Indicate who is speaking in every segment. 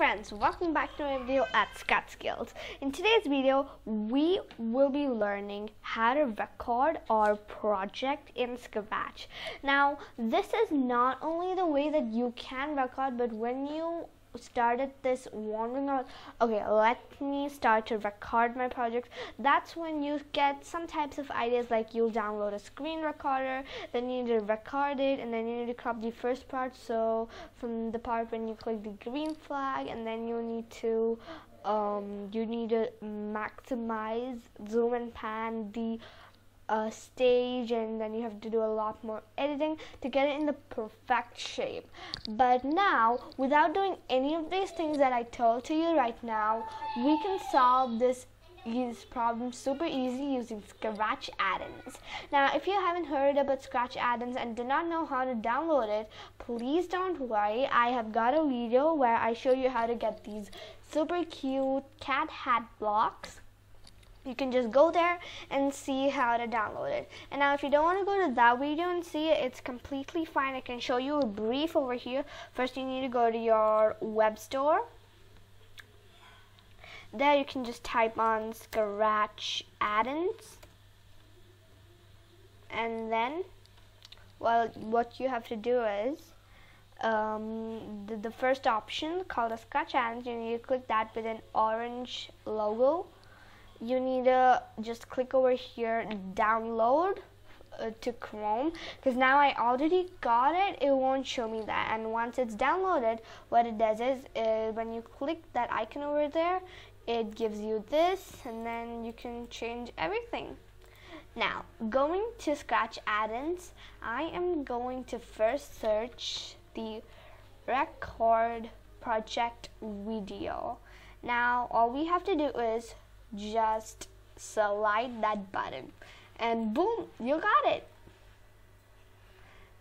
Speaker 1: friends, welcome back to my video at Scratch Skills. In today's video, we will be learning how to record our project in Scratch. Now, this is not only the way that you can record, but when you started this wondering out. Okay let me start to record my project. That's when you get some types of ideas like you'll download a screen recorder then you need to record it and then you need to crop the first part. So from the part when you click the green flag and then you need to um, you need to maximize zoom and pan the uh, stage and then you have to do a lot more editing to get it in the perfect shape. But now, without doing any of these things that I told to you right now, we can solve this these problems super easy using Scratch Addons. Now, if you haven't heard about Scratch Addons and do not know how to download it, please don't worry. I have got a video where I show you how to get these super cute cat hat blocks you can just go there and see how to download it. And now if you don't want to go to that video and see it, it's completely fine. I can show you a brief over here. First you need to go to your web store. There you can just type on Scratch Addons. And then, well, what you have to do is, um, the, the first option called a Scratch Addons, you need to click that with an orange logo you need to just click over here and download uh, to Chrome because now I already got it. It won't show me that. And once it's downloaded what it does is uh, when you click that icon over there it gives you this and then you can change everything. Now going to Scratch Addons I am going to first search the record project video. Now all we have to do is just slide that button. And boom you got it.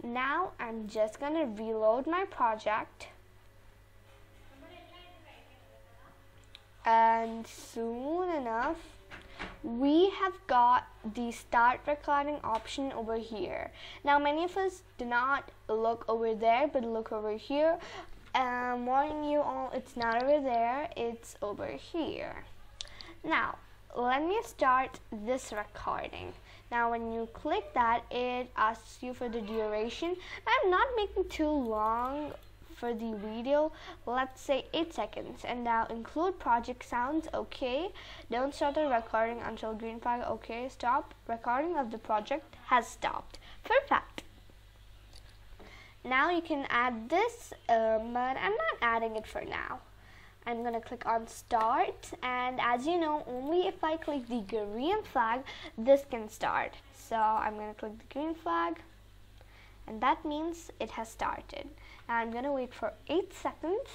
Speaker 1: Now I'm just gonna reload my project. And soon enough we have got the start recording option over here. Now many of us do not look over there but look over here. Um, warning you all it's not over there it's over here now, let me start this recording. Now, when you click that, it asks you for the duration. I'm not making too long for the video. Let's say 8 seconds. And now include project sounds, okay. Don't start the recording until green flag, okay. Stop. Recording of the project has stopped. Perfect. Now you can add this, um, but I'm not adding it for now. I'm to click on start and as you know only if I click the green flag this can start. So I'm to click the green flag and that means it has started. Now I'm to wait for 8 seconds.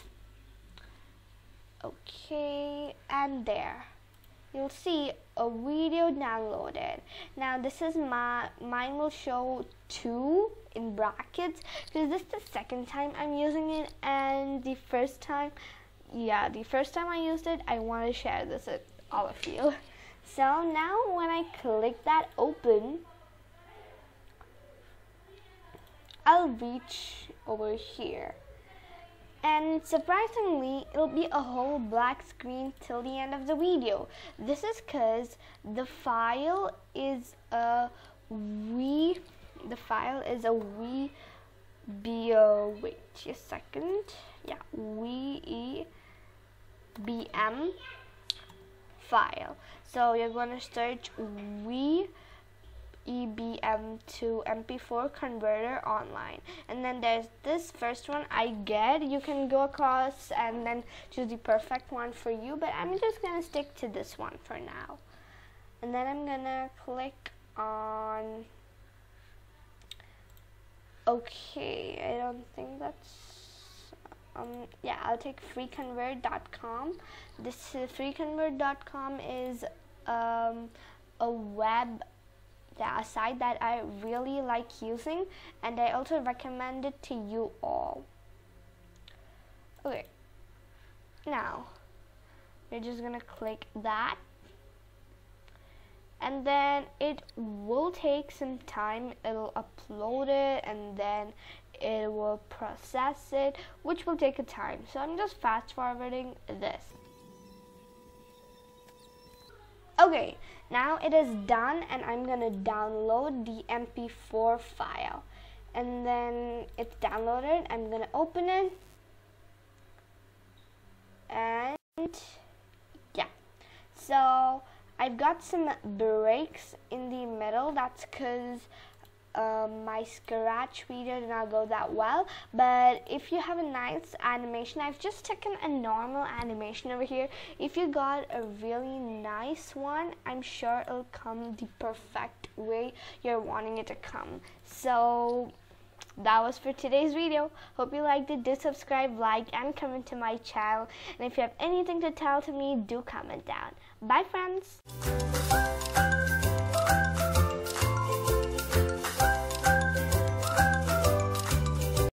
Speaker 1: Okay and there. You'll see a video downloaded. Now this is my mine will show 2 in brackets because this is the second time I'm using it and the first time yeah, the first time I used it, I want to share this with all of you. So now when I click that open, I'll reach over here. And surprisingly, it'll be a whole black screen till the end of the video. This is because the file is a we, the file is a we, a, wait a second, yeah, we BM file. So you're going to search we EBM to MP4 converter online. And then there's this first one I get. You can go across and then choose the perfect one for you, but I'm just going to stick to this one for now. And then I'm going to click on okay. I don't think that's um, yeah, I'll take freeconvert.com. This uh, freeconvert.com is um, a web yeah, a site that I really like using and I also recommend it to you all. Okay, now you're just gonna click that and then it will take some time it'll upload it and then it will process it, which will take a time. So I'm just fast forwarding this. Okay, now it is done and I'm gonna download the MP4 file. And then it's downloaded, I'm gonna open it. And yeah, so I've got some breaks in the middle, that's cause um, my scratch video did not go that well but if you have a nice animation I've just taken a normal animation over here if you got a really nice one I'm sure it'll come the perfect way you're wanting it to come so that was for today's video. Hope you liked it. Do subscribe, like, and comment to my channel. And if you have anything to tell to me, do comment down. Bye, friends.